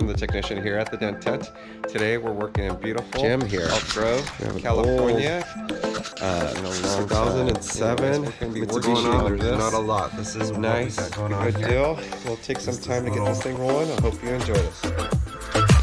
I'm the technician here at the Dent Tent. Today we're working in beautiful gym here. Elk Grove, California. Uh, 2007 we're going There's this. not a lot. This is Nice, good deal. We'll take some time to get this thing rolling. I hope you enjoy this.